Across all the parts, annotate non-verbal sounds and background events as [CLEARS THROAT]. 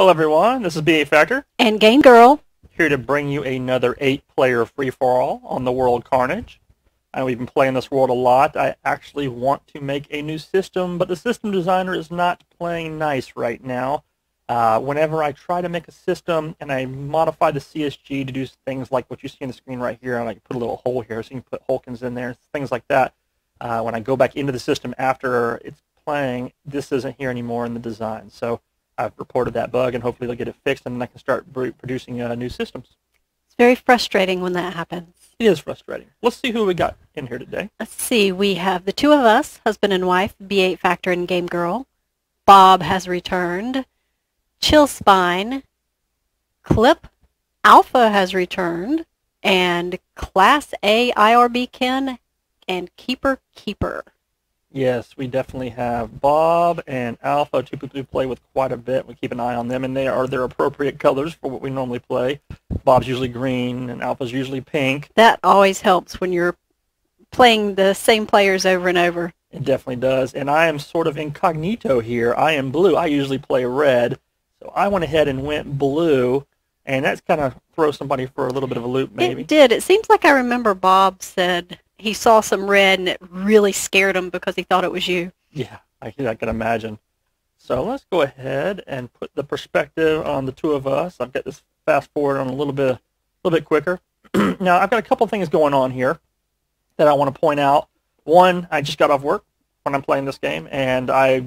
Hello everyone, this is B8 Factor, And Game Girl. here to bring you another 8-player free-for-all on the World Carnage. I know we've been playing this world a lot. I actually want to make a new system, but the system designer is not playing nice right now. Uh, whenever I try to make a system and I modify the CSG to do things like what you see on the screen right here, and I like put a little hole here so you can put Hulkins in there, things like that. Uh, when I go back into the system after it's playing, this isn't here anymore in the design. So I've reported that bug, and hopefully they'll get it fixed, and then I can start producing uh, new systems. It's very frustrating when that happens. It is frustrating. Let's see who we got in here today. Let's see. We have the two of us, husband and wife, B8 Factor and Game Girl. Bob has returned. Chill Spine. Clip Alpha has returned. And Class A IRB Ken and Keeper Keeper. Yes, we definitely have Bob and Alpha, two people we play with quite a bit. We keep an eye on them, and they are their appropriate colors for what we normally play. Bob's usually green, and Alpha's usually pink. That always helps when you're playing the same players over and over. It definitely does. And I am sort of incognito here. I am blue. I usually play red, so I went ahead and went blue, and that's kind of throw somebody for a little bit of a loop, maybe. It did. It seems like I remember Bob said he saw some red and it really scared him because he thought it was you. Yeah, I I can imagine. So let's go ahead and put the perspective on the two of us. I've got this fast forward on a little bit, a little bit quicker. [CLEARS THROAT] now I've got a couple things going on here that I want to point out. One, I just got off work when I'm playing this game, and I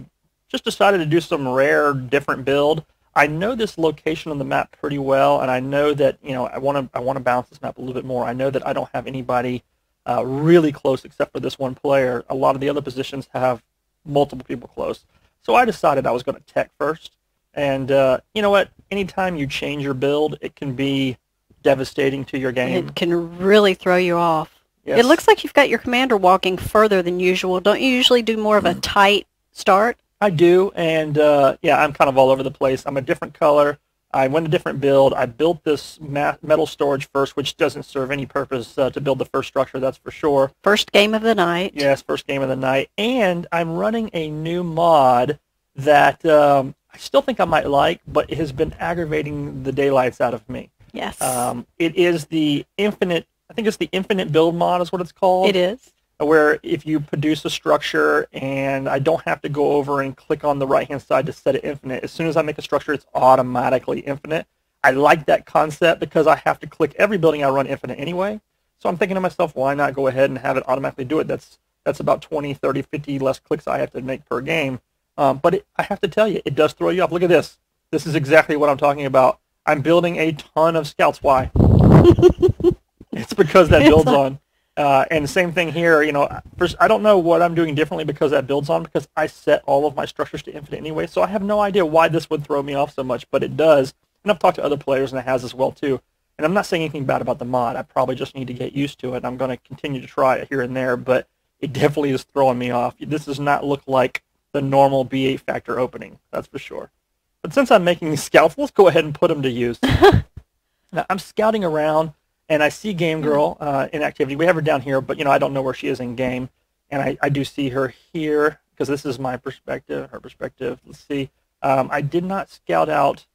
just decided to do some rare, different build. I know this location on the map pretty well, and I know that you know I want to I want to balance this map a little bit more. I know that I don't have anybody uh, really close except for this one player. A lot of the other positions have multiple people close. So I decided I was going to tech first. And uh, you know what? Anytime you change your build, it can be devastating to your game. It can really throw you off. Yes. It looks like you've got your commander walking further than usual. Don't you usually do more of a tight start? I do, and uh, yeah, I'm kind of all over the place. I'm a different color. I went a different build. I built this ma- metal storage first, which doesn't serve any purpose uh, to build the first structure, that's for sure. First game of the night. Yes, first game of the night. And I'm running a new mod that um, I still think I might like, but it has been aggravating the daylights out of me. Yes. Um, it is the infinite, I think it's the infinite build mod is what it's called. it is. Where if you produce a structure and I don't have to go over and click on the right-hand side to set it infinite. As soon as I make a structure, it's automatically infinite. I like that concept because I have to click every building I run infinite anyway. So I'm thinking to myself, why not go ahead and have it automatically do it? That's that's about 20, 30, 50 less clicks I have to make per game. Um, but it, I have to tell you, it does throw you off. Look at this. This is exactly what I'm talking about. I'm building a ton of scouts. Why? [LAUGHS] it's because that builds on. Uh, and the same thing here. You know, first, I don't know what I'm doing differently because that builds on because I set all of my structures to infinite anyway. So I have no idea why this would throw me off so much, but it does. And I've talked to other players and it has as well too. And I'm not saying anything bad about the mod. I probably just need to get used to it. I'm going to continue to try it here and there, but it definitely is throwing me off. This does not look like the normal B8 factor opening. That's for sure. But since I'm making these scouts, let's go ahead and put them to use. [LAUGHS] now, I'm scouting around and I see Game Girl uh, in activity. We have her down here, but you know I don't know where she is in game, and I, I do see her here because this is my perspective, her perspective. Let's see. Um, I did not scout out.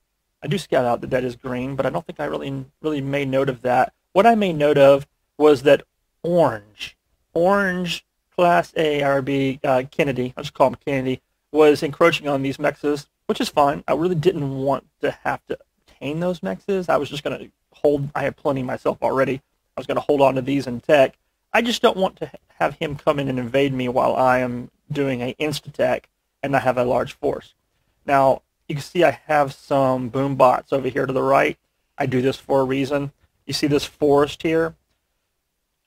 I do scout out that that is green, but I don't think I really really made note of that. What I made note of was that orange, orange Class A RB uh, Kennedy, I'll just call him Kennedy, was encroaching on these mexes, which is fine. I really didn't want to have to obtain those mexes. I was just going to hold. I have plenty myself already. I was going to hold on to these in tech. I just don't want to have him come in and invade me while I am doing a insta tech and I have a large force. Now you can see I have some boom bots over here to the right. I do this for a reason. You see this forest here.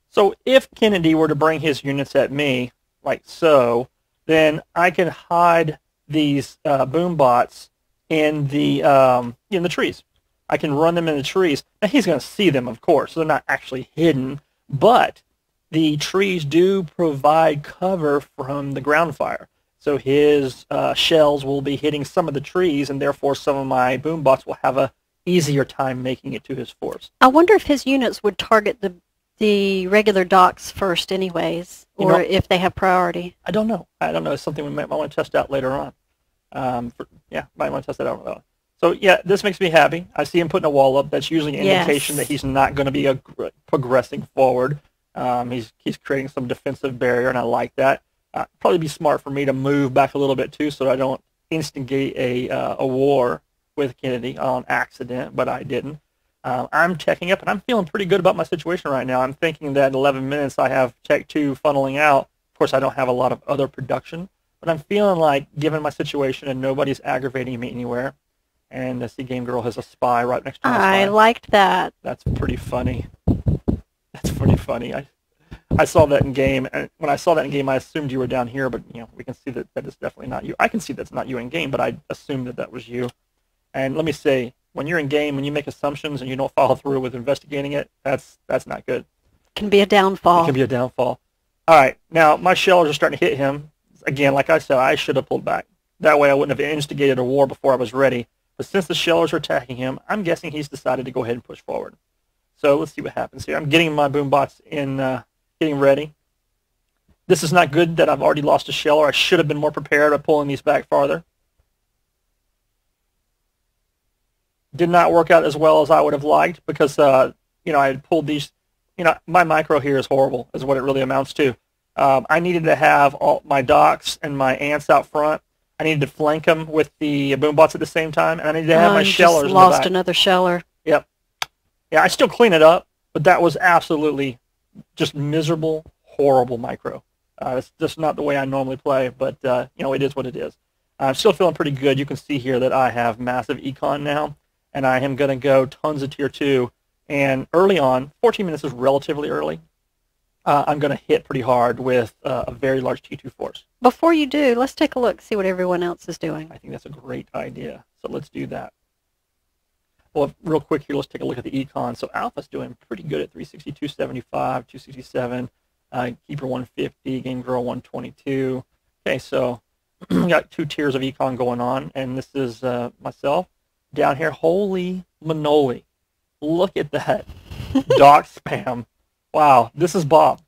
So if Kennedy were to bring his units at me, like so, then I can hide these uh, boom bots in the um, in the trees. I can run them in the trees. Now he's going to see them, of course. So they're not actually hidden, but the trees do provide cover from the ground fire. So his uh, shells will be hitting some of the trees, and therefore some of my boom bots will have a easier time making it to his force. I wonder if his units would target the the regular Dox first, anyways, You or know- if they have priority. I don't know. I don't know. It's something we might, might want to test out later on. Um, for, yeah, might want to test that out. So yeah, this makes me happy. I see him putting a wall up. That's usually an Yes. indication that he's not going to be a, progressing forward. Um, he's he's creating some defensive barrier, and I like that. Uh, probably be smart for me to move back a little bit too, so I don't instigate a uh, a war with Kennedy on accident, but I didn't. Um, I'm checking up, and I'm feeling pretty good about my situation right now. I'm thinking that in 11 minutes I have Tech 2 funneling out. Of course, I don't have a lot of other production, but I'm feeling like, given my situation and nobody's aggravating me anywhere, and the Sea Game Girl has a spy right next to my I spy. liked that. That's pretty funny. That's pretty funny. I I saw that in game, and when I saw that in game, I assumed you were down here, but you know we can see that that is definitely not you. I can see that's not you in game, but I assumed that that was you. And let me say, when you're in game, when you make assumptions and you don't follow through with investigating it, that's that's not good. Can be a downfall. It can be a downfall. All right, now my shells are starting to hit him. Again, like I said, I should have pulled back. That way I wouldn't have instigated a war before I was ready. But since the shellers are attacking him, I'm guessing he's decided to go ahead and push forward. So let's see what happens here. I'm getting my boom bots in, uh, getting ready. This is not good that I've already lost a sheller. I should have been more prepared by pulling these back farther. Did not work out as well as I would have liked because, uh, you know, I had pulled these you know, my micro here is horrible, is what it really amounts to. Um, I needed to have all my Dox and my ants out front. I needed to flank them with the boom bots at the same time, and I needed to have Oh, my just shellers the lost another sheller. Yep. Yeah, I still clean it up, but that was absolutely just miserable, horrible micro. Uh, it's just not the way I normally play, but uh, you know, it is what it is. I'm still feeling pretty good. You can see here that I have massive econ now, and I am going to go tons of tier two. And early on, 14 minutes is relatively early. Uh, I'm going to hit pretty hard with uh, a very large T2 force. Before you do, let's take a look, see what everyone else is doing. I think that's a great idea. So let's do that. Well, real quick here, let's take a look at the econ. So Alpha's doing pretty good at 360, 275, 267, uh, Keeper 150, Game Girl 122. Okay, so [CLEARS THROAT] we got two tiers of econ going on, and this is uh, myself down here. Holy manoli. Look at that. [LAUGHS] Doc spam. Wow, this is Bob.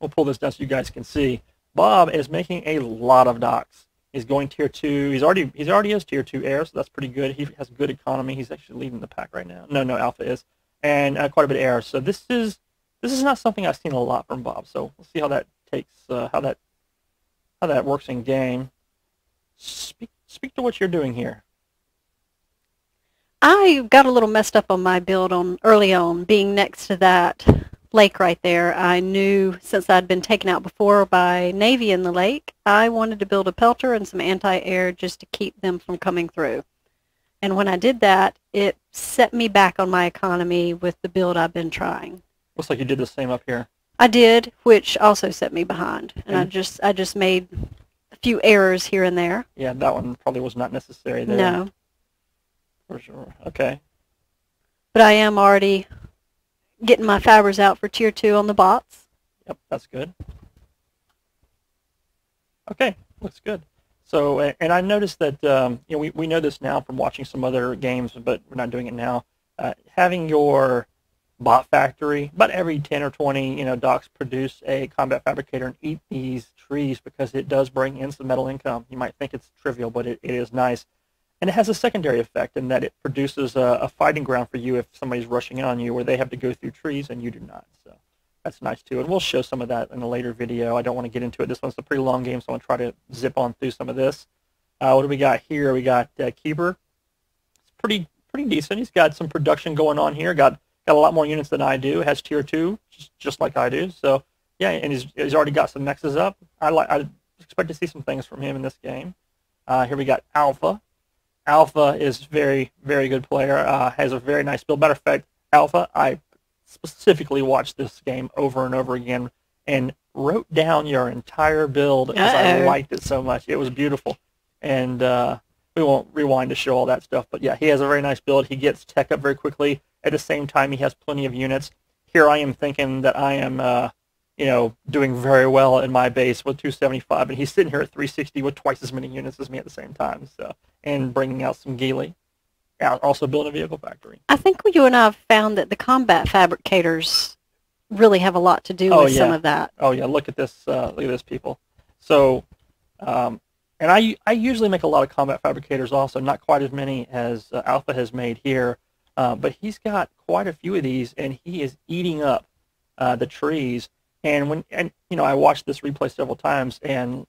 We'll pull this down so you guys can see. Bob is making a lot of Dox. He's going tier two. He's already he's already is tier two air, so that's pretty good. He has good economy. He's actually leading the pack right now. No, no, Alpha is, and uh, quite a bit of air. So this is this is not something I've seen a lot from Bob. So we'll see how that takes uh, how that how that works in game. Speak speak to what you're doing here. I got a little messed up on my build on early on, being next to that lake right there. I knew since I'd been taken out before by Navy in the lake, I wanted to build a pelter and some anti-air just to keep them from coming through. And when I did that, it set me back on my economy with the build I've been trying. Looks like you did the same up here. I did, which also set me behind. And I mm-hmm. just I just made a few errors here and there. Yeah, that one probably was not necessary there. No. For sure. Okay. But I am already getting my fibers out for tier two on the bots. Yep, that's good. Okay, looks good. So, and I noticed that um, you know we, we know this now from watching some other games, but we're not doing it now. Uh, having your bot factory, about every 10 or 20, you know, Dox produce a combat fabricator and eat these trees because it does bring in some metal income. You might think it's trivial, but it, it is nice. And it has a secondary effect in that it produces a, a fighting ground for you if somebody's rushing on you where they have to go through trees and you do not. So that's nice too. And we'll show some of that in a later video. I don't want to get into it. This one's a pretty long game, so I'm going to try to zip on through some of this. Uh, what do we got here? We got uh, Keeper. It's pretty pretty decent. He's got some production going on here. Got got a lot more units than I do. Has tier two, just, just like I do. So yeah, and he's he's already got some nexus up. I like I expect to see some things from him in this game. Uh, here we got Alpha. Alpha is very very good player. Uh, has a very nice build. Matter of fact, Alpha I specifically watched this game over and over again and wrote down your entire build because I liked it so much. It was beautiful, and uh, we won't rewind to show all that stuff. But yeah, he has a very nice build. He gets tech up very quickly. At the same time, he has plenty of units. Here I am thinking that I am, uh, you know, doing very well in my base with 275, and he's sitting here at 360 with twice as many units as me at the same time. So, and bringing out some Gil-E. Also building a vehicle factory. I think you and I have found that the combat fabricators really have a lot to do Oh, with some of that. Oh yeah, look at this! Uh, look at this, people. So, um, and I, I usually make a lot of combat fabricators also, not quite as many as uh, Alpha has made here, uh, but he's got quite a few of these, and he is eating up uh, the trees. And when and you know I watched this replay several times, and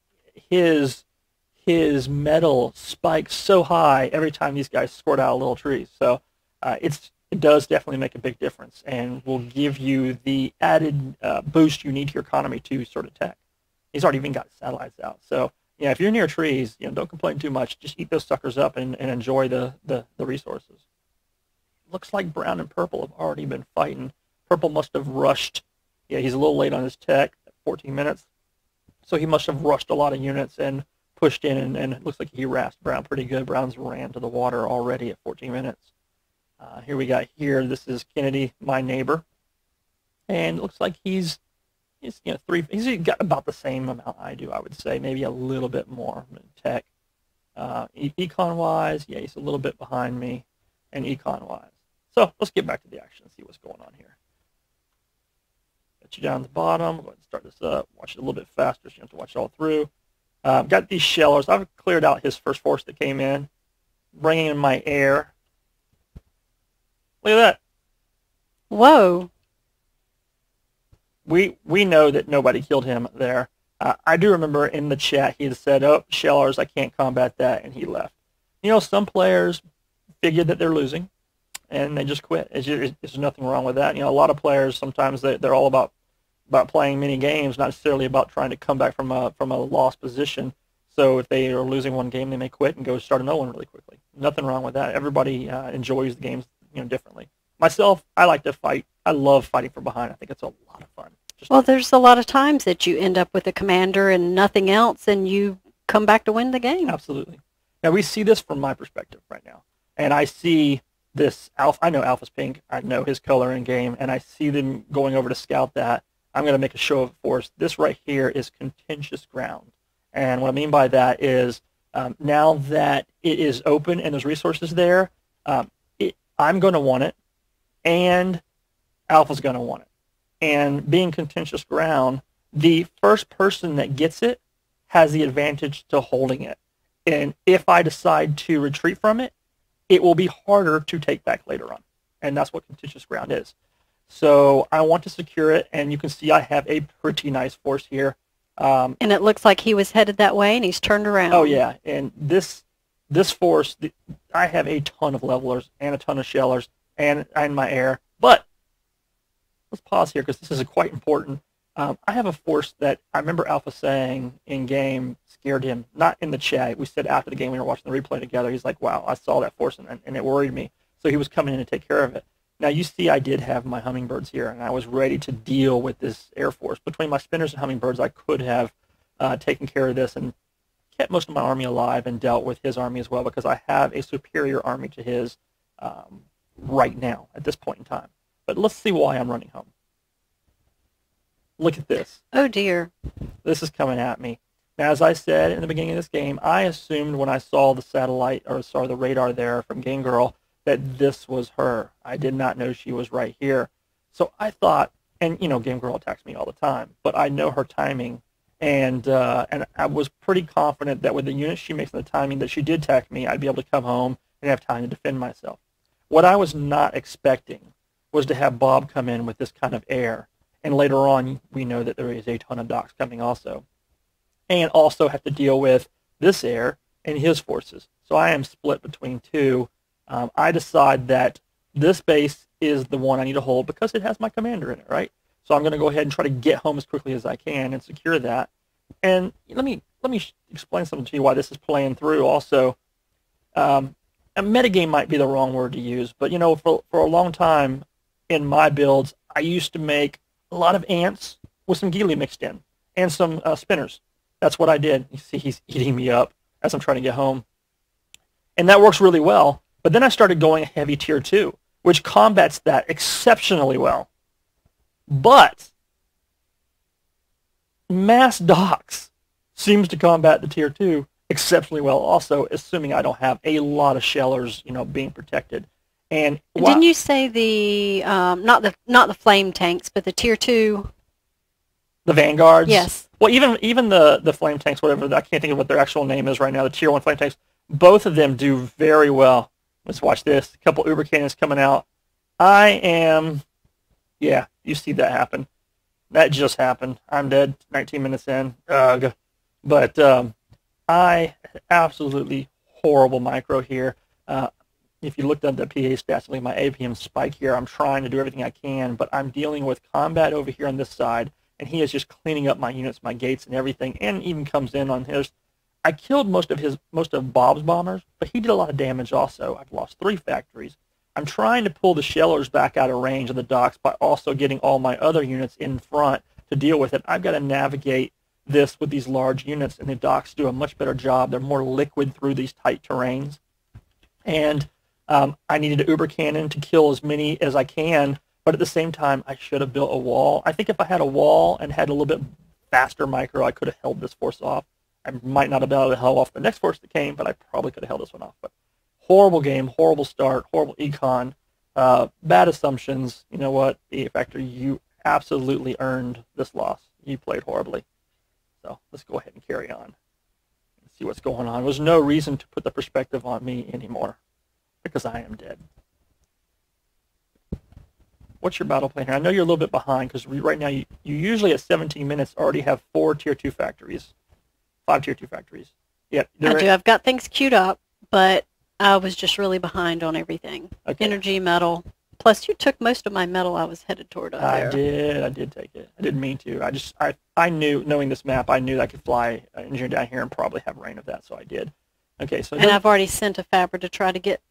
his his metal spikes so high every time these guys squirt out a little tree. So uh, it's it does definitely make a big difference, and will give you the added uh, boost you need to your economy to sort of tech. He's already even got satellites out, so yeah, if you're near trees, you know, don't complain too much. Just eat those suckers up and, and enjoy the, the, the resources. Looks like brown and purple have already been fighting. Purple must have rushed. Yeah, he's a little late on his tech, 14 minutes. So he must have rushed a lot of units and pushed in, and, and it looks like he rasped Brown pretty good. Brown's ran to the water already at 14 minutes. Uh, here we got here, this is Kennedy, my neighbor. And looks like he's he's you know three. He's got about the same amount I do, I would say, maybe a little bit more in tech. Uh, econ wise, yeah, he's a little bit behind me, and econ wise. So let's get back to the action and see what's going on here. You down at the bottom. Go ahead and start this up. Watch it a little bit faster so you have to watch it all through. Um, got these shellers. I've cleared out his first force that came in, bringing in my air. Look at that. Whoa we we know that nobody killed him there. Uh, I do remember in the chat he had said, "Oh, Shellers, I can't combat that," and he left. You know, some players figure that they're losing, and they just quit. It's there's nothing wrong with that. You know, a lot of players sometimes they, they're all about about playing many games, not necessarily about trying to come back from a from a lost position. So if they are losing one game, they may quit and go start another one really quickly. Nothing wrong with that. Everybody uh, enjoys the games, you know, differently. Myself, I like to fight. I love fighting from behind. I think it's a lot of fun. Just well, there's a lot of times that you end up with a commander and nothing else, and you come back to win the game. Absolutely. Now we see this from my perspective right now, and I see this alpha. I know Alpha's pink. I know his color in game, and I see them going over to scout that. I'm going to make a show of force. This right here is contentious ground, and what I mean by that is um, now that it is open and there's resources there, um, it, I'm going to want it, and Alpha's going to want it and being contentious ground, the first person that gets it has the advantage to holding it. And if I decide to retreat from it, it will be harder to take back later on. And that's what contentious ground is. So I want to secure it, and you can see I have a pretty nice force here. Um, and it looks like he was headed that way, and he's turned around. Oh yeah, and this this force, the, I have a ton of levelers and a ton of shellers and and my air, but let's pause here because this is quite important. Um, I have a force that I remember Alpha saying in game scared him. Not in the chat. We said after the game we were watching the replay together. He's like, "Wow, I saw that force and, and it worried me." So he was coming in to take care of it. Now you see, I did have my hummingbirds here, and I was ready to deal with this air force. Between my spinners and hummingbirds, I could have uh, taken care of this and kept most of my army alive and dealt with his army as well because I have a superior army to his um, right now at this point in time. But let's see why I'm running home. Look at this. Oh dear. This is coming at me. Now, as I said in the beginning of this game, I assumed when I saw the satellite or saw the radar there from Game Girl that this was her. I did not know she was right here. So I thought, and you know, Game Girl attacks me all the time, but I know her timing, and uh, and I was pretty confident that with the units she makes and the timing that she did attack me, I'd be able to come home and have time to defend myself. What I was not expecting was to have Bob come in with this kind of air. And later on, we know that there is a ton of Dox coming also. And also have to deal with this air and his forces. So I am split between two. Um, I decide that this base is the one I need to hold because it has my commander in it, right? So I'm going to go ahead and try to get home as quickly as I can and secure that. And let me let me explain something to you why this is playing through. Also, um, a metagame might be the wrong word to use, but you know, for for a long time, in my builds, I used to make a lot of ants with some Gil-E mixed in and some uh, spinners. That's what I did. You see he's [LAUGHS] eating me up as I'm trying to get home. And that works really well. But then I started going heavy tier 2, which combats that exceptionally well. But mass Dox seems to combat the tier 2 exceptionally well also, assuming I don't have a lot of shellers, you know, being protected. And didn't you say the um, not the not the flame tanks, but the tier two? The vanguards. Yes. Well, even even the the flame tanks, whatever I can't think of what their actual name is right now. The tier one flame tanks, both of them do very well. Let's watch this. A couple uber cannons coming out. I am, yeah, you see that happen. That just happened. I'm dead. 19 minutes in. Ugh. But um, I absolutely horrible micro here. Uh, if you looked at the PA stats, like my APM spike here, I'm trying to do everything I can, but I'm dealing with combat over here on this side, and he is just cleaning up my units, my gates, and everything, and even comes in on his. I killed most of his, most of Bob's bombers, but he did a lot of damage also. I've lost three factories. I'm trying to pull the shellers back out of range of the Dox by also getting all my other units in front to deal with it. I've got to navigate this with these large units, and the Dox do a much better job. They're more liquid through these tight terrains. And um, I needed an uber cannon to kill as many as I can, but at the same time, I should have built a wall. I think if I had a wall and had a little bit faster micro, I could have held this force off. I might not have been able to hold off the next force that came, but I probably could have held this one off. But horrible game, horrible start, horrible econ, uh, bad assumptions. You know what, the Factor, you absolutely earned this loss. You played horribly. So let's go ahead and carry on and see what's going on. There's no reason to put the perspective on me anymore because I am dead. What's your battle plan here? I know you're a little bit behind because right now you, you usually at 17 minutes already have four tier 2 factories, five tier 2 factories. Yeah, I do. I've got things queued up, but I was just really behind on everything. Okay. Energy, metal. Plus, you took most of my metal I was headed toward up I there. did. I did take it. I didn't mean to. I just I I knew knowing this map, I knew I could fly an engineer down here and probably have rain of that, so I did. Okay, so And I've already sent a fabber to try to get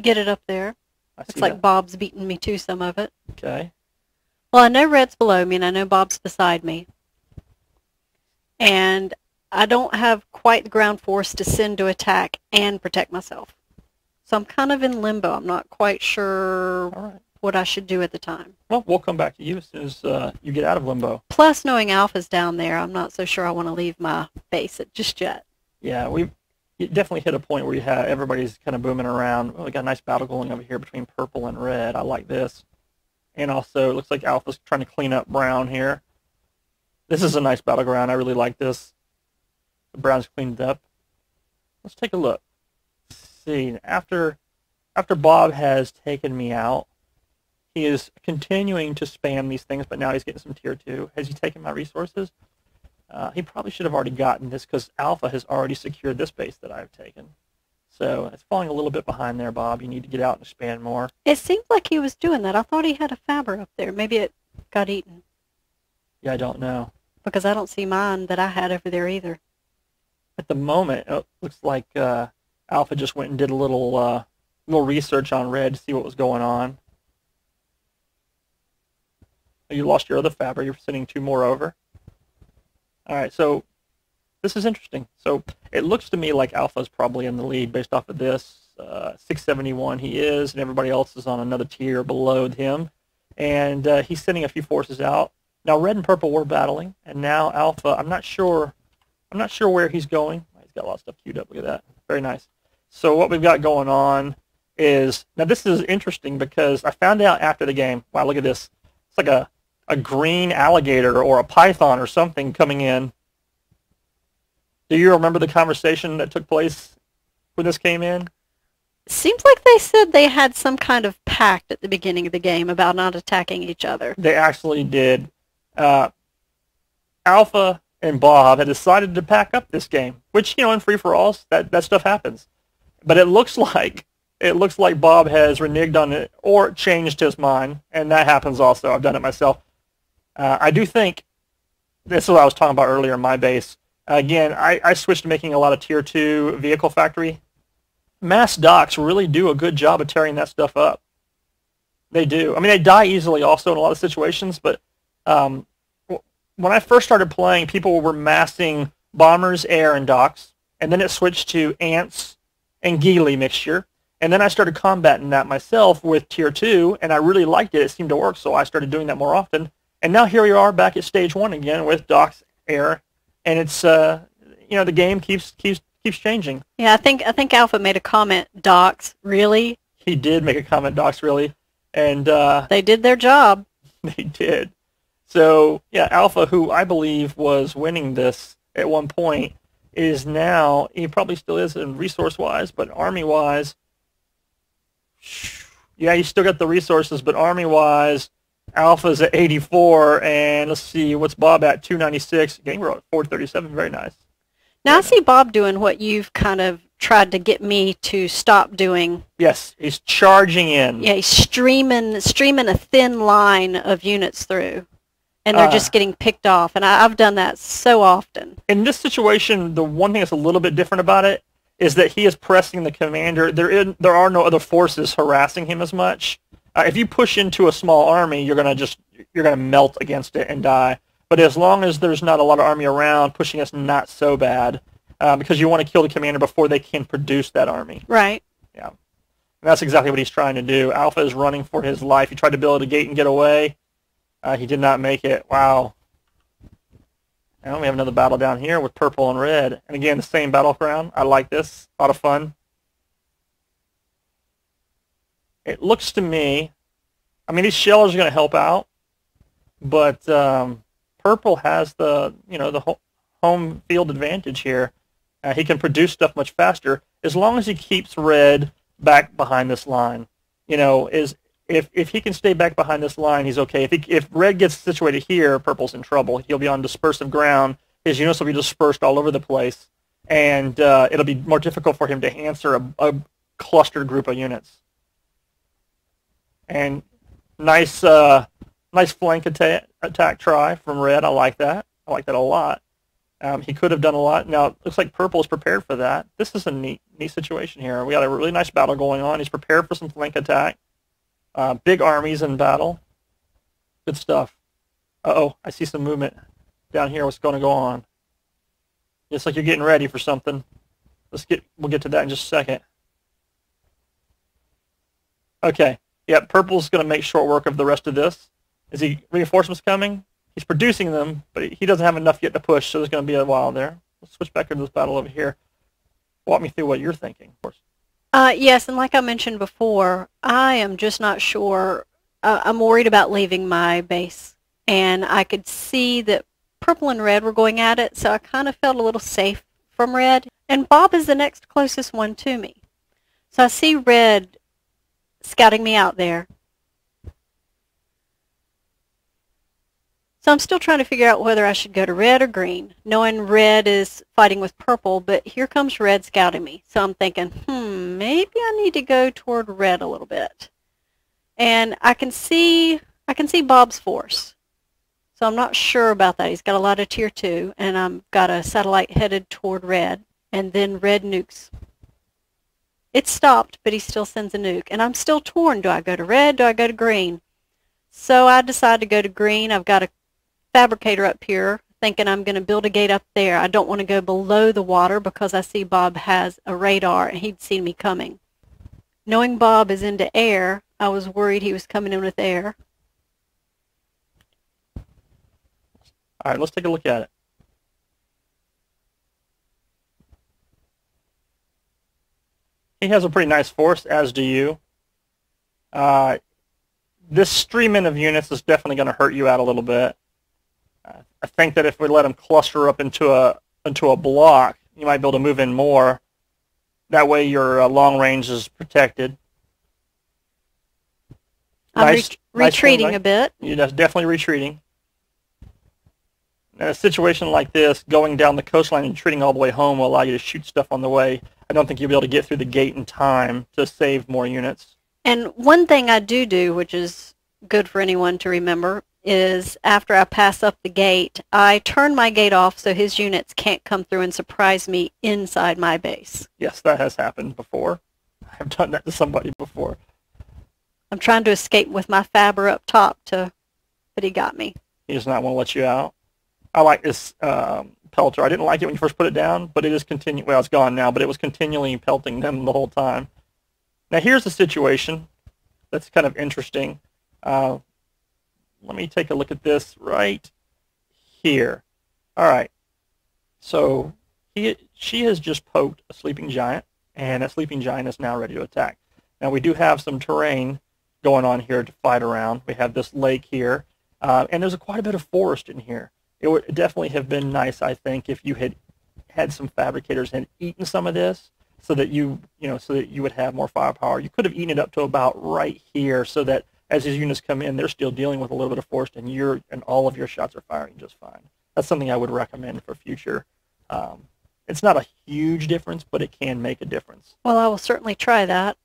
get it up there. I Looks like that. Bob's beating me to some of it. Okay. Well, I know Red's below me, and I know Bob's beside me. And I don't have quite the ground force to send to attack and protect myself. So I'm kind of in limbo. I'm not quite sure right. what I should do at the time. Well, we'll come back to you as soon as uh, you get out of limbo. Plus, knowing Alpha's down there, I'm not so sure I want to leave my base at just yet. Yeah, we you definitely hit a point where you have everybody's kind of booming around. Well, we got a nice battle going over here between purple and red. I like this. And also, it looks like Alpha's trying to clean up brown here. This is a nice battleground. I really like this. The brown's cleaned up. Let's take a look. see, after after Bob has taken me out, he is continuing to spam these things, but now he's getting some tier two. Has he taken my resources? Uh, he probably should have already gotten this because Alpha has already secured this base that I've taken. So it's falling a little bit behind there, Bob. You need to get out and expand more. It seemed like he was doing that. I thought he had a fabber up there. Maybe it got eaten Yeah, I don't know. Because I don't see mine that I had over there either. At the moment, it looks like uh, Alpha just went and did a little uh, little research on Red to see what was going on. You lost your other fabber. You're sending two more over. All right, so this is interesting. So it looks to me like Alpha is probably in the lead based off of this. Uh, 671 he is, and everybody else is on another tier below him. And uh, he's sending a few forces out. Now red and purple were battling, and now Alpha. I'm not sure. I'm not sure where he's going. He's got a lot of stuff queued up. Look at that. Very nice. So what we've got going on is now this is interesting because I found out after the game. Wow, look at this. It's like a a green alligator or a python or something coming in. Do you remember the conversation that took place when this came in? Seems like they said they had some kind of pact at the beginning of the game about not attacking each other. They actually did. Uh, Alpha and Bob had decided to pack up this game, which you know in free for alls that that stuff happens. But it looks [LAUGHS] like it looks like Bob has reneged on it or changed his mind, and that happens also. I've done it myself. Uh, I do think this is what I was talking about earlier in my base. again, I, I switched to making a lot of tier two vehicle factory. Mass Dox really do a good job of tearing that stuff up. They do. I mean, they die easily also in a lot of situations, but um, when I first started playing, people were massing bombers, air, and Dox, and then it switched to ants and Gil-E mixture. And then I started combating that myself with tier two, and I really liked it. It seemed to work, so I started doing that more often. And now here we are back at stage one again with Dox, air, and it's uh, you know the game keeps keeps keeps changing. Yeah, I think I think Alpha made a comment. Dox, really? He did make a comment, Dox really, and uh, They did their job. [LAUGHS] They did. So yeah, Alpha, who I believe was winning this at one point, is now he probably still is in resource wise, but army wise, yeah, you still got the resources, but army wise, Alpha's at 84, and let's see what's Bob at 296. Game at 437, very nice. Now I see Bob doing what you've kind of tried to get me to stop doing. Yes, he's charging in. Yeah, he's streaming streaming a thin line of units through, and they're Uh. just getting picked off. And I, I've done that so often. In this situation, the one thing that's a little bit different about it is that he is pressing the commander. There, in, there are no other forces harassing him as much. Uh, if you push into a small army, you're gonna just you're gonna melt against it and die. But as long as there's not a lot of army around, pushing us not so bad uh, because you want to kill the commander before they can produce that army. Right. Yeah. And that's exactly what he's trying to do. Alpha is running for his life. He tried to build a gate and get away. Uh, he did not make it. Wow. And we have another battle down here with purple and red. And again, the same battleground. I like this. A lot of fun. It looks to me, I mean, these shellers are going to help out, but um, purple has the, you know, the ho- home field advantage here. Uh, he can produce stuff much faster as long as he keeps red back behind this line. You know, is if if he can stay back behind this line, he's okay. If he, if red gets situated here, purple's in trouble. He'll be on dispersive ground. His units will be dispersed all over the place, and uh, it'll be more difficult for him to answer a, a clustered group of units. And nice, uh, nice flank attack, attack try from red. I like that. I like that a lot. Um, he could have done a lot. Now it looks like purple is prepared for that. This is a neat, neat situation here. We got a really nice battle going on. He's prepared for some flank attack. Uh, big armies in battle. Good stuff. Uh-oh, I see some movement down here. What's going to go on? It's like you're getting ready for something. Let's get. We'll get to that in just a second. Okay. Yep. Purple's going to make short work of the rest of this. Is he reinforcements coming? He's producing them, but he doesn't have enough yet to push, so there's going to be a while there. Let's switch back into this battle over here. Walk me through what you're thinking, of course. Uh, yes, and like I mentioned before, I am just not sure. Uh, I'm worried about leaving my base, and I could see that purple and red were going at it, so I kind of felt a little safe from red. And Bob is the next closest one to me, so I see red scouting me out there. So I'm still trying to figure out whether I should go to red or green, knowing red is fighting with purple, but here comes red scouting me. So I'm thinking, hmm, maybe I need to go toward red a little bit. And I can see I can see Bob's force. So I'm not sure about that. He's got a lot of tier 2 and I've got a satellite headed toward red and then red nukes. It stopped, but he still sends a nuke. And I'm still torn. Do I go to red? Do I go to green? So I decide to go to green. I've got a fabricator up here thinking I'm going to build a gate up there. I don't want to go below the water because I see Bob has a radar and he'd seen me coming. Knowing Bob is into air, I was worried he was coming in with air. All right, let's take a look at it. He has a pretty nice force, as do you. Uh, this streaming of units is definitely going to hurt you out a little bit. I think that if we let them cluster up into a into a block, you might be able to move in more. That way, your uh, long range is protected. I'm Nice- nice retreating comeback. a bit. You're just definitely retreating. In a situation like this, going down the coastline and retreating all the way home will allow you to shoot stuff on the way. I don't think you'll be able to get through the gate in time to save more units. And one thing I do do, which is good for anyone to remember, is after I pass up the gate, I turn my gate off so his units can't come through and surprise me inside my base. Yes, that has happened before. I've done that to somebody before. I'm trying to escape with my fabber up top to, but he got me. He does not want to let you out. I like this um, pelter. I didn't like it when you first put it down, but it is continuing. Well, it's gone now, but it was continually pelting them the whole time. Now here's the situation that's kind of interesting. Uh, let me take a look at this right here. All right. So he, she has just poked a sleeping giant, and that sleeping giant is now ready to attack. Now we do have some terrain going on here to fight around. We have this lake here, Uh, and there's a, quite a bit of forest in here. It would definitely have been nice, I think, if you had had some fabricators and eaten some of this so that you, you know, so that you would have more firepower. You could have eaten it up to about right here so that as these units come in, they're still dealing with a little bit of force and you're, and all of your shots are firing just fine. That's something I would recommend for future. Um, it's not a huge difference, but it can make a difference. Well, I will certainly try that.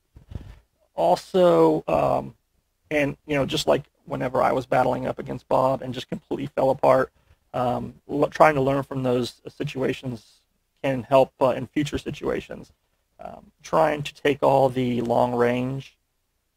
Also, um, and you know, just like whenever I was battling up against Bob and just completely fell apart, um, trying to learn from those situations can help uh, in future situations. Um, trying to take all the long range,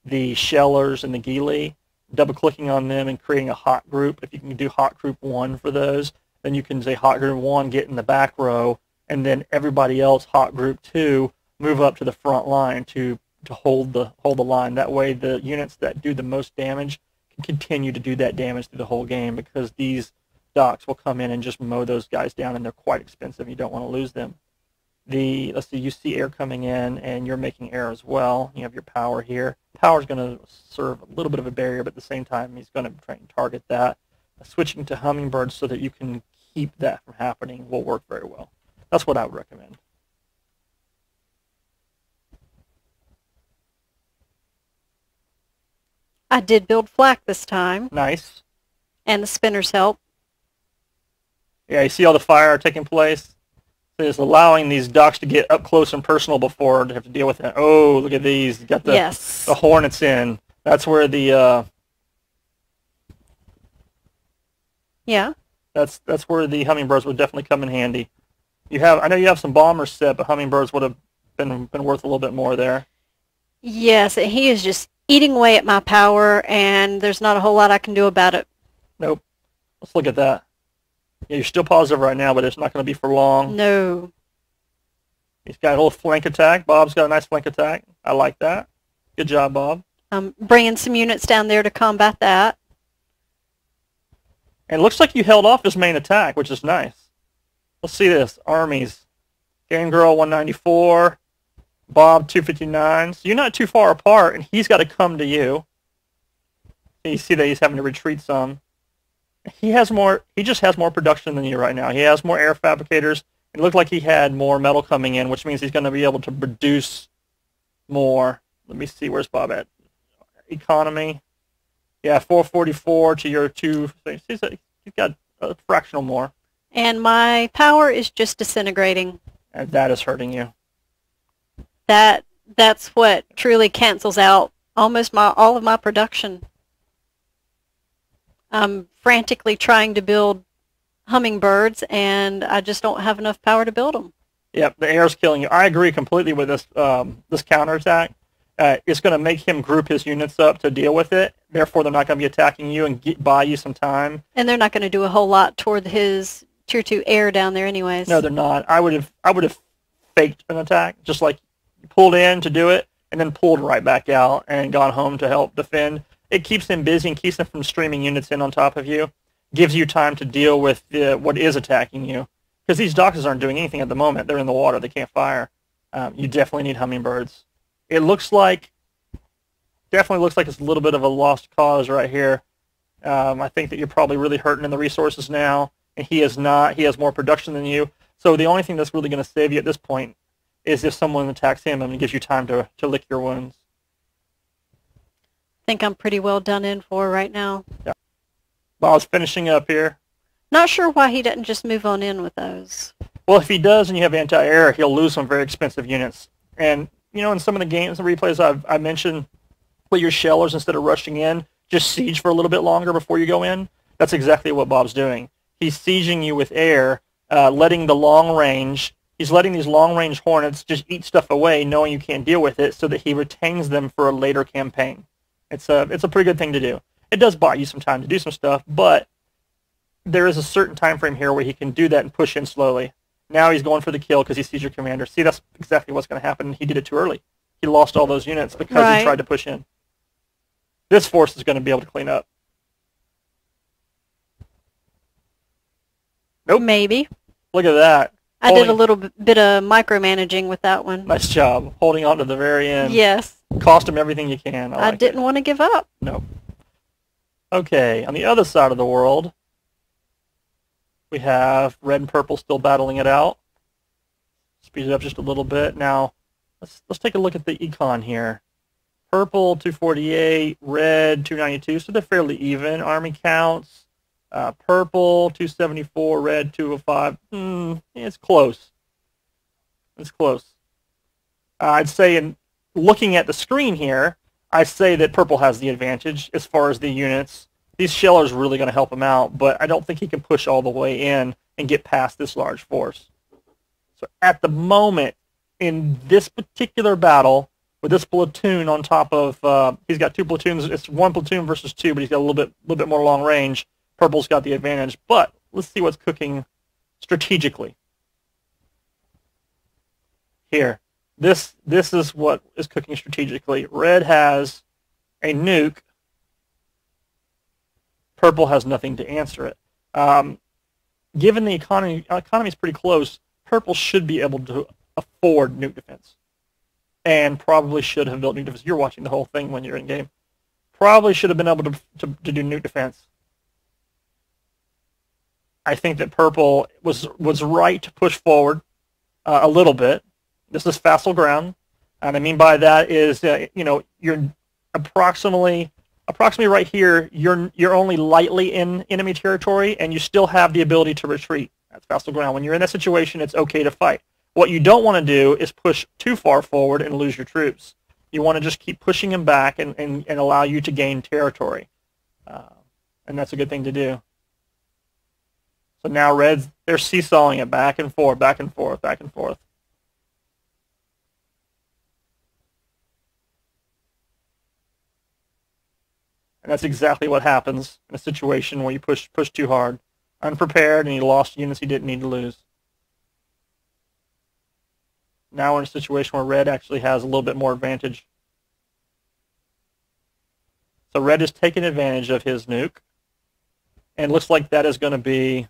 the shellers and the Gil-E, double clicking on them and creating a hot group. If you can do hot group one for those, then you can say hot group one, get in the back row, and then everybody else, hot group two, move up to the front line to, to hold the hold the line. That way the units that do the most damage can continue to do that damage through the whole game because these Dox will come in and just mow those guys down, and they're quite expensive. You don't want to lose them. The let's see, you see air coming in, and you're making air as well. You have your power here. Power is going to serve a little bit of a barrier, but at the same time, he's going to try and target that. Switching to hummingbirds so that you can keep that from happening will work very well. That's what I would recommend. I did build flak this time. Nice. And the spinners help. Yeah, you see all the fire taking place? It's allowing these ducks to get up close and personal before to have to deal with it. Oh, look at these. Got the, yes. the hornets in. That's where the... Uh, yeah. That's that's where the hummingbirds would definitely come in handy. You have I know you have some bombers set, but hummingbirds would have been been worth a little bit more there. Yes, he is just eating away at my power, and there's not a whole lot I can do about it. Nope. Let's look at that. Yeah, you're still positive right now, but it's not going to be for long. No. He's got a little flank attack. Bob's got a nice flank attack. I like that. Good job, Bob. I'm bringing some units down there to combat that. And it looks like you held off his main attack, which is nice. Let's see this. Armies. Game Girl 194. Bob 259. So you're not too far apart, and he's got to come to you. You see that he's having to retreat some. He has more. He just has more production than you right now. He has more air fabricators. It looked like he had more metal coming in, which means he's going to be able to produce more. Let me see. Where's Bob at? Economy. Yeah, 444 to your two. He's, he's got a fractional more. And my power is just disintegrating. And that is hurting you. That that's what truly cancels out almost my all of my production. I'm frantically trying to build hummingbirds, and I just don't have enough power to build them. Yep, the air is killing you. I agree completely with this um, this counterattack. Uh, it's going to make him group his units up to deal with it. Therefore, they're not going to be attacking you and get, buy you some time. And they're not going to do a whole lot toward his tier two air down there, anyways. No, they're not. I would have I would have faked an attack, just like pulled in to do it, and then pulled right back out and gone home to help defend. It keeps them busy and keeps them from streaming units in on top of you. Gives you time to deal with the, what is attacking you. Because these doctors aren't doing anything at the moment. They're in the water. They can't fire. Um, you definitely need hummingbirds. It looks like, definitely looks like it's a little bit of a lost cause right here. Um, I think that you're probably really hurting in the resources now, and he is not. He has more production than you. So the only thing that's really going to save you at this point is if someone attacks him and gives you time to, to lick your wounds. I think I'm pretty well done in for right now. Yeah. Bob's finishing up here. Not sure why he doesn't just move on in with those. Well, if he does and you have anti-air, he'll lose some very expensive units. And, you know, in some of the games and replays I've I mentioned, with your shellers, instead of rushing in, just siege for a little bit longer before you go in. That's exactly what Bob's doing. He's sieging you with air, uh, letting the long range, he's letting these long range hornets just eat stuff away, knowing you can't deal with it, so that he retains them for a later campaign. It's a, it's a pretty good thing to do. It does buy you some time to do some stuff, but there is a certain time frame here where he can do that and push in slowly. Now he's going for the kill because he sees your commander. See, that's exactly what's going to happen. He did it too early. He lost all those units because right. he tried to push in. This force is going to be able to clean up. Nope. Maybe. Look at that. I did a little bit of micromanaging with that one. Nice job. Holding on to the very end. Yes. Cost him everything you can. I, I didn't it. want to give up. No. Okay, on the other side of the world, we have red and purple still battling it out. Speed it up just a little bit. Now, let's let's take a look at the econ here. Purple 248, red 292, so they're fairly even. Army counts, uh, purple 274, red 205. Hmm, it's close. It's close. Uh, I'd say in looking at the screen here, I say that purple has the advantage as far as the units. These shellers are really going to help him out, but I don't think he can push all the way in and get past this large force. So at the moment, in this particular battle, with this platoon on top of, uh, he's got two platoons. It's one platoon versus two, but he's got a little bit, little bit more long range. Purple's got the advantage. But let's see what's cooking strategically. Here, this this is what is cooking strategically. Red has a nuke. Purple has nothing to answer it. Um, given the economy economy is pretty close, Purple should be able to afford nuke defense and probably should have built nuke defense. You're watching the whole thing when you're in game. Probably should have been able to, to, to do nuke defense. I think that purple was was right to push forward uh, a little bit. This is facile ground, and I mean by that is uh, you know you're approximately approximately right here. You're you're only lightly in enemy territory, and you still have the ability to retreat. That's facile ground. When you're in that situation, it's okay to fight. What you don't want to do is push too far forward and lose your troops. You want to just keep pushing them back and, and, and allow you to gain territory. Uh, and that's a good thing to do. So now Reds, they're seesawing it back and forth, back and forth, back and forth. And that's exactly what happens in a situation where you push push too hard. Unprepared and you lost units you didn't need to lose. Now we're in a situation where red actually has a little bit more advantage. So red is taking advantage of his nuke. And looks like that is going to be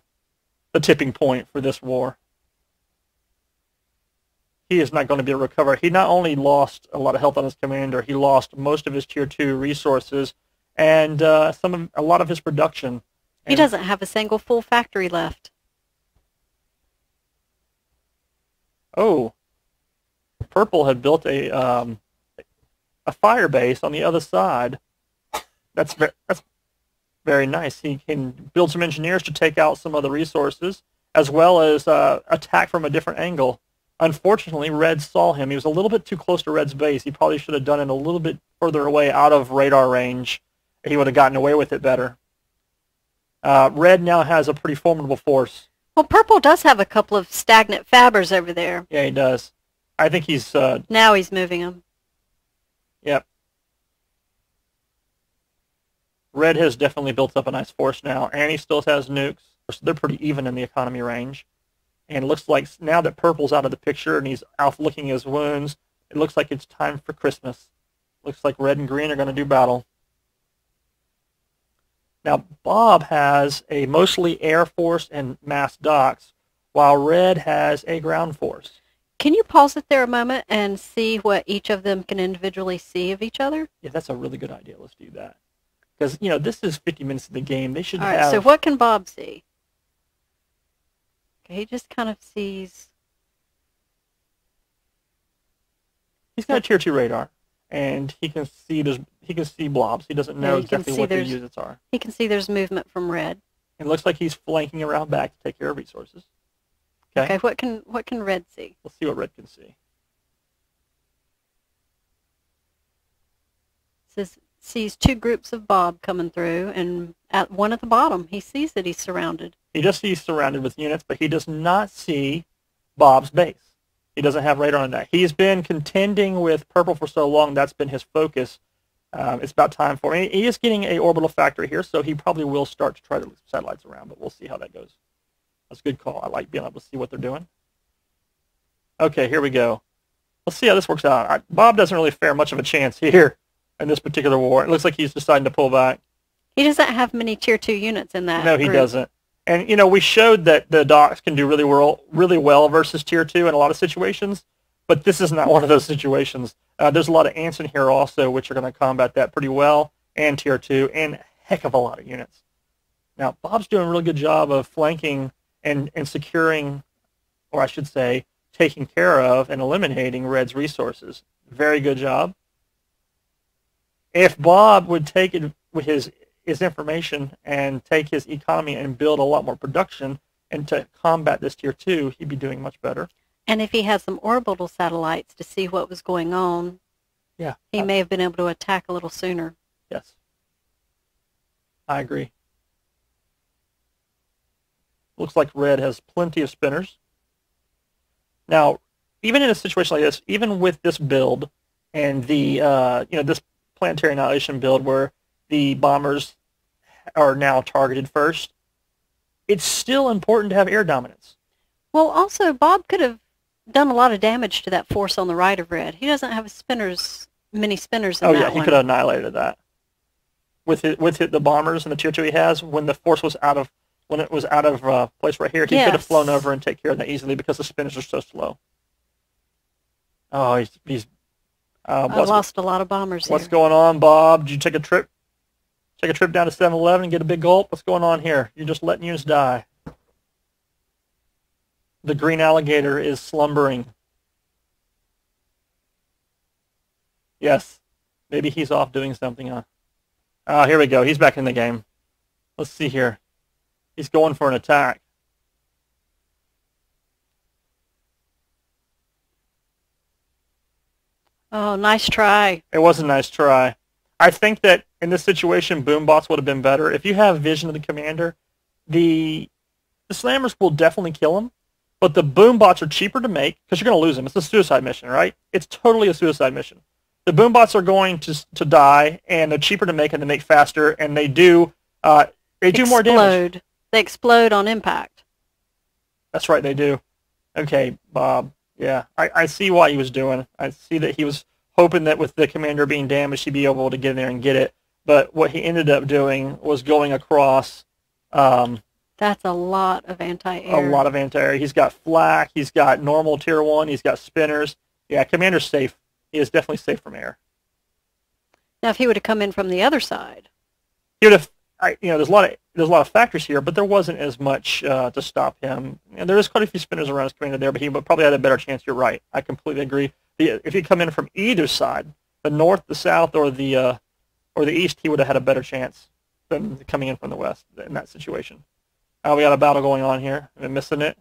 the tipping point for this war. He is not going to be able to recover. He not only lost a lot of health on his commander, he lost most of his tier two resources and uh, some of, a lot of his production. He doesn't have a single full factory left. Oh, Purple had built a um, a fire base on the other side. That's very, that's very nice. He can build some engineers to take out some of the resources, as well as uh, attack from a different angle. Unfortunately, Red saw him. He was a little bit too close to Red's base. He probably should have done it a little bit further away, out of radar range. He would have gotten away with it better. Uh, Red now has a pretty formidable force. Well, Purple does have a couple of stagnant fabbers over there. Yeah, he does. I think he's. Uh, now he's moving them. Yep. Red has definitely built up a nice force now, and he still has nukes. So they're pretty even in the economy range. And it looks like now that Purple's out of the picture and he's out licking his wounds, it looks like it's time for Christmas. Looks like Red and Green are going to do battle. Now, Bob has a mostly air force and mass Dox, while Red has a ground force. Can you pause it there a moment and see what each of them can individually see of each other? Yeah, that's a really good idea. Let's do that. Because, you know, this is 50 minutes of the game. They should All have... right, so what can Bob see? Okay, he just kind of sees... He's got a tier 2 radar, and he can see there's he can see blobs. He doesn't know Yeah, he exactly what their units are. He can see there's movement from red. It looks like he's flanking around back to take care of resources. Okay. Okay, what can what can red see? Let's see what Red can see. says sees two groups of Bob coming through, and at one at the bottom, he sees that he's surrounded. He just sees surrounded with units, but he does not see Bob's base. He doesn't have radar on that. He's been contending with Purple for so long. That's been his focus. Um, it's about time for him. He is getting a orbital factory here, so he probably will start to try to satellites around, but we'll see how that goes. That's a good call. I like being able to see what they're doing. Okay, here we go. Let's see how this works out. Bob doesn't really fare much of a chance here in this particular war. It looks like he's deciding to pull back. He doesn't have many tier two units in that. No, he group. doesn't. And you know, we showed that the Dox can do really well, really well versus tier two in a lot of situations, but this is not [LAUGHS] one of those situations. Uh, there's a lot of ants in here also, which are going to combat that pretty well, and tier two, and heck of a lot of units. Now, Bob's doing a really good job of flanking and, and securing, or I should say, taking care of and eliminating Red's resources. Very good job. If Bob would take it with his his information and take his economy and build a lot more production and to combat this tier two, he'd be doing much better. And if he had some orbital satellites to see what was going on, Yeah. he I- may have been able to attack a little sooner. Yes. I agree. Looks like red has plenty of spinners. Now, even in a situation like this, even with this build and the uh, you know this planetary annihilation build where the bombers are now targeted first, it's still important to have air dominance. Well, also, Bob could have done a lot of damage to that force on the right of red. He doesn't have spinners, many spinners in Oh that yeah, he one. could have annihilated that. With it, with it, the bombers and the tier two he has, when the force was out of when it was out of uh, place right here, he could have flown over and take care of that easily because the spinners are so slow. Oh, he's he's. Uh, I lost a lot of bombers what's here. going on, Bob? Did you take a trip? Take a trip down to 7-Eleven and get a big gulp? What's going on here? You're just letting units die. The green alligator is slumbering. Yes, maybe he's off doing something. Huh? Oh, here we go. He's back in the game. Let's see here. He's going for an attack. Oh, nice try. It was a nice try. I think that in this situation, boombots would have been better. If you have vision of the commander, the the slammers will definitely kill him, but the boombots are cheaper to make because you're going to lose them. It's a suicide mission, right? It's totally a suicide mission. The boombots are going to to die, and they're cheaper to make, and they make faster, and they do uh, they do more damage. explode. They explode on impact. That's right, they do. Okay, Bob. Yeah, I, I see what he was doing. I see that he was hoping that with the commander being damaged, he'd be able to get in there and get it. But what he ended up doing was going across um, That's a lot of anti-air. A lot of anti-air. He's got flak. He's got normal tier one. He's got spinners. Yeah, commander's safe. He is definitely safe from air. Now, if he would have come in from the other side, He would have. I, you know, there's a lot of there's a lot of factors here, but there wasn't as much uh, to stop him. And there is quite a few spinners around his commander there, but he probably had a better chance. You're right. I completely agree. The, if he'd come in from either side, the north, the south, or the uh, or the east, he would have had a better chance than coming in from the west in that situation. Uh, we got a battle going on here. Am I missing it?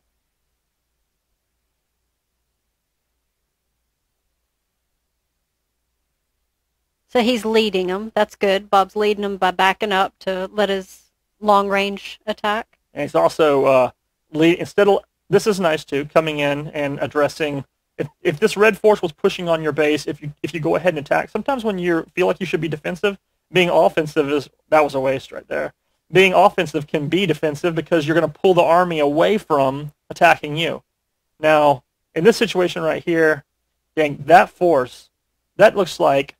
So he's leading them. That's good. Bob's leading them by backing up to let his long-range attack. And he's also uh, lead, instead of this is nice too, coming in and addressing. If, if this red force was pushing on your base, if you if you go ahead and attack, sometimes when you feel like you should be defensive, being offensive is that was a waste right there. Being offensive can be defensive because you're going to pull the army away from attacking you. Now, in this situation right here, dang, that force, that looks like,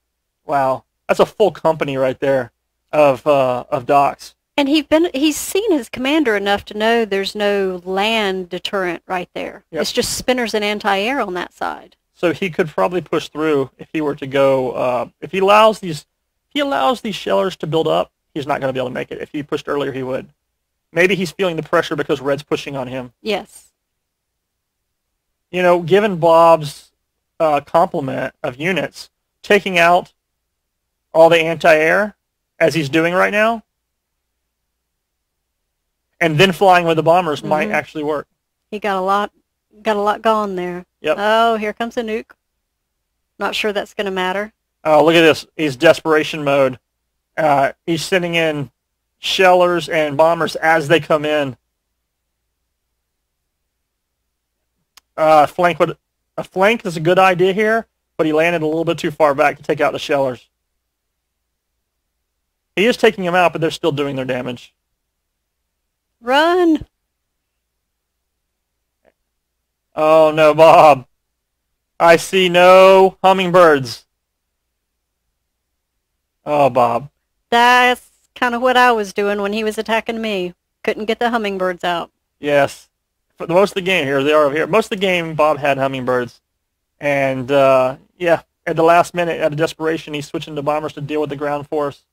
wow, that's a full company right there of uh, of Dox. And he's been he's seen his commander enough to know there's no land deterrent right there. Yep. It's just spinners and anti-air on that side. So he could probably push through if he were to go. Uh, if he allows these, he allows these shellers to build up. He's not going to be able to make it. If he pushed earlier, he would. Maybe he's feeling the pressure because Red's pushing on him. Yes. You know, given Bob's uh, complement of units, taking out all the anti-air as he's doing right now, and then flying with the bombers might Mhm. actually work. He got a lot got a lot gone there. Yep. Oh, here comes a nuke. Not sure that's going to matter. Oh, look at this. He's desperation mode. Uh, he's sending in shellers and bombers as they come in. Uh, flank would, a flank is a good idea here, but he landed a little bit too far back to take out the shellers. He is taking them out, but they're still doing their damage. Run. Oh no, Bob. I see no hummingbirds. Oh, Bob. That's kind of what I was doing when he was attacking me. Couldn't get the hummingbirds out. Yes. For the most of the game, here they are over here. Most of the game, Bob had hummingbirds, and uh, yeah, at the last minute, out of desperation, he's switching to bombers to deal with the ground force,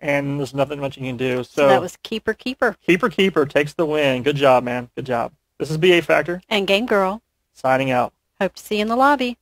and there's nothing much you can do. So, So that was Keeper Keeper Keeper Keeper takes the win. Good job, man. Good job. This is B8factor and Game Girl. signing out. Hope to see you in the lobby.